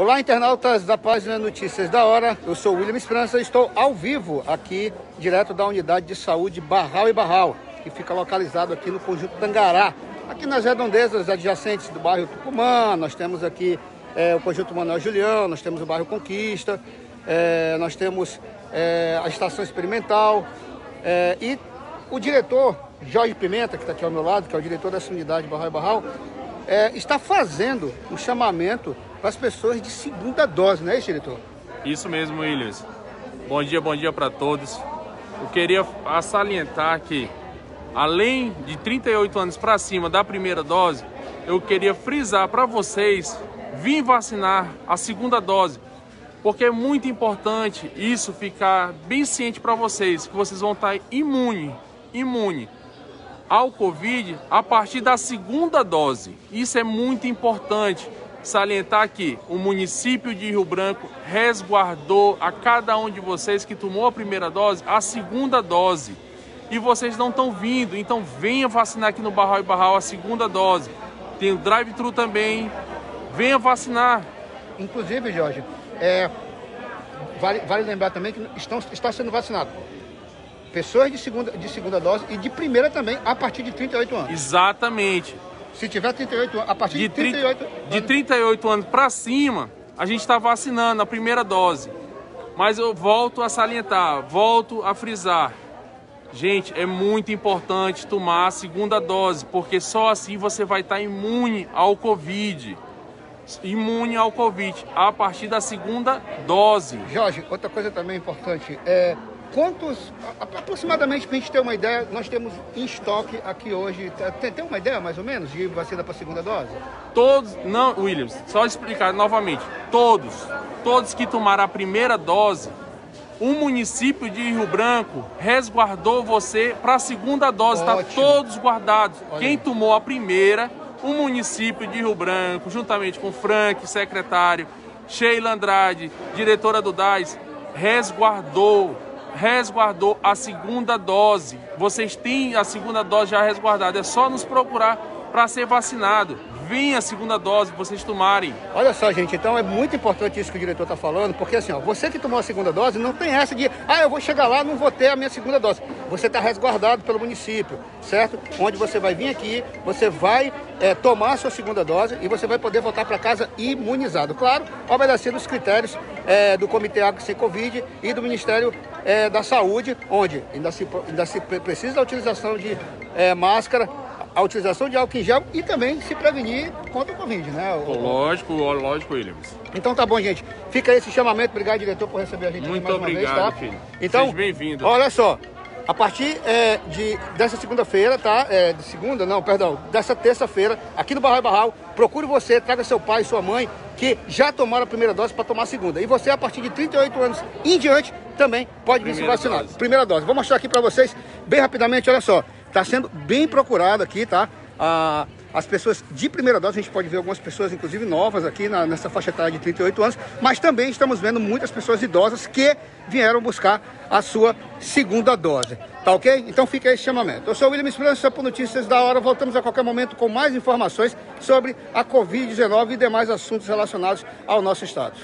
Olá, internautas da página Notícias da Hora. Eu sou William Esperança e estou ao vivo aqui, direto da unidade de saúde Barral e Barral, que fica localizado aqui no conjunto Tangará, aqui nas redondezas adjacentes do bairro Tucumã. Nós temos aqui é, o conjunto Manuel Julião, nós temos o bairro Conquista, é, nós temos é, a estação experimental é, e o diretor Jorge Pimenta, que está aqui ao meu lado, que é o diretor dessa unidade Barral e Barral, é, está fazendo um chamamento para as pessoas de segunda dose, não é isso, diretor? Isso mesmo, Williams. Bom dia, bom dia para todos. Eu queria salientar que, além de 38 anos para cima da primeira dose, eu queria frisar para vocês vir vacinar a segunda dose, porque é muito importante isso ficar bem ciente para vocês, que vocês vão estar imune, imune ao Covid a partir da segunda dose. Isso é muito importante salientar que o município de Rio Branco resguardou a cada um de vocês que tomou a primeira dose a segunda dose. E vocês não estão vindo, então venha vacinar aqui no Barral e Barral a segunda dose. Tem o drive-thru também, venha vacinar. Inclusive, Jorge, é, vale, vale lembrar também que estão, está sendo vacinado pessoas de segunda, de segunda dose e de primeira também a partir de 38 anos. Exatamente. Se tiver 38 anos, a partir de, de 38 anos. De 38 anos para cima, a gente está vacinando a primeira dose. Mas eu volto a salientar, volto a frisar. Gente, é muito importante tomar a segunda dose, porque só assim você vai estar tá imune ao Covid. Imune ao Covid a partir da segunda dose. Jorge, outra coisa também importante é Quantos, aproximadamente, para a gente ter uma ideia, nós temos em estoque aqui hoje, tem, tem uma ideia mais ou menos de vacina para a segunda dose? Todos, não, Williams, só explicar novamente, todos, todos que tomaram a primeira dose, o município de Rio Branco resguardou você para a segunda dose, está todos guardados. Olha. Quem tomou a primeira, o município de Rio Branco, juntamente com Frank, secretário, Sheila Andrade, diretora do DAS, resguardou resguardou a segunda dose. Vocês têm a segunda dose já resguardada, é só nos procurar para ser vacinado. Vem a segunda dose, vocês tomarem. Olha só, gente, então é muito importante isso que o diretor está falando, porque assim, ó, você que tomou a segunda dose, não tem essa de, ah, eu vou chegar lá, não vou ter a minha segunda dose. Você está resguardado pelo município, certo? Onde você vai vir aqui, você vai é, tomar a sua segunda dose e você vai poder voltar para casa imunizado. Claro, obedecendo os critérios é, do Comitê Água Sem Covid e do Ministério é, da Saúde, onde ainda se, ainda se precisa da utilização de é, máscara, a utilização de álcool em gel e também se prevenir contra o Covid, né? Lógico, lógico, Williams. Então tá bom, gente. Fica esse chamamento. Obrigado, diretor, por receber a gente Muito mais obrigado, uma vez, tá? filho. Então, Seja bem-vindo. Olha só, a partir é, de, dessa segunda-feira, tá? É, de segunda, não, perdão, dessa terça-feira, aqui no Barral Barral, procure você, traga seu pai e sua mãe, que já tomaram a primeira dose para tomar a segunda. E você, a partir de 38 anos em diante, também pode vir se vacinar. Primeira dose. Vou mostrar aqui para vocês, bem rapidamente, olha só. Está sendo bem procurado aqui, tá? Ah, as pessoas de primeira dose, a gente pode ver algumas pessoas, inclusive novas aqui na, nessa faixa etária de 38 anos, mas também estamos vendo muitas pessoas idosas que vieram buscar a sua segunda dose. Tá ok? Então fica esse chamamento. Eu sou o William Esperança por Notícias da Hora. Voltamos a qualquer momento com mais informações sobre a Covid-19 e demais assuntos relacionados ao nosso estado.